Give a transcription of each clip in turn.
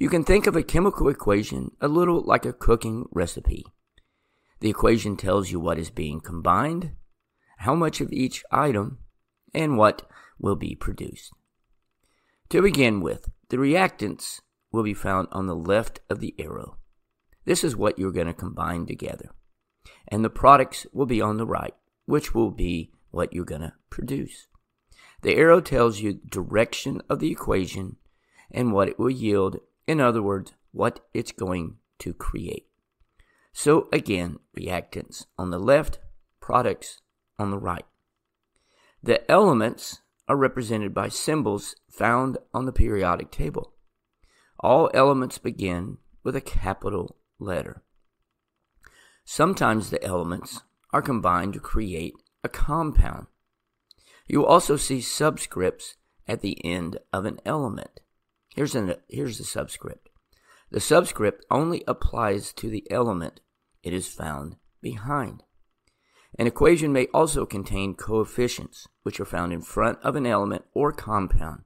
You can think of a chemical equation a little like a cooking recipe. The equation tells you what is being combined, how much of each item, and what will be produced. To begin with, the reactants will be found on the left of the arrow. This is what you're going to combine together. And the products will be on the right, which will be what you're going to produce. The arrow tells you the direction of the equation and what it will yield, in other words, what it's going to create. So again, reactants on the left, products on the right. The elements are represented by symbols found on the periodic table. All elements begin with a capital letter. Sometimes the elements are combined to create a compound. You also see subscripts at the end of an element. Here's, an, here's the subscript. The subscript only applies to the element it is found behind. An equation may also contain coefficients, which are found in front of an element or compound.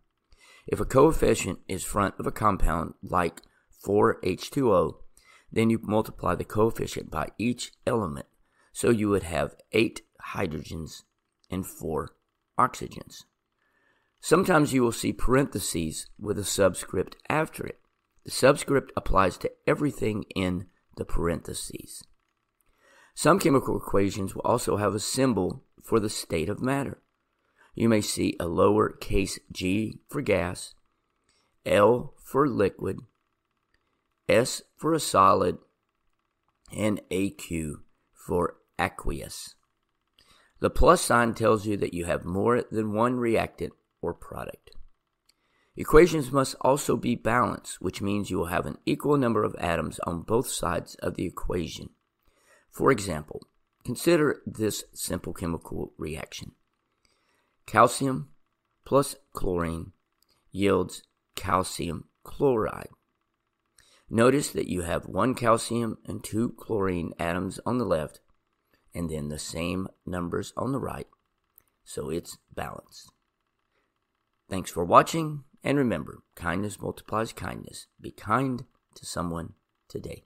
If a coefficient is front of a compound like 4H2O, then you multiply the coefficient by each element, so you would have 8 hydrogens and 4 oxygens. Sometimes you will see parentheses with a subscript after it. The subscript applies to everything in the parentheses. Some chemical equations will also have a symbol for the state of matter. You may see a lower case g for gas, L for liquid, S for a solid, and AQ for aqueous. The plus sign tells you that you have more than one reactant or product. Equations must also be balanced, which means you will have an equal number of atoms on both sides of the equation. For example, consider this simple chemical reaction. Calcium plus chlorine yields calcium chloride. Notice that you have one calcium and two chlorine atoms on the left, and then the same numbers on the right, so it's balanced. Thanks for watching, and remember, kindness multiplies kindness. Be kind to someone today.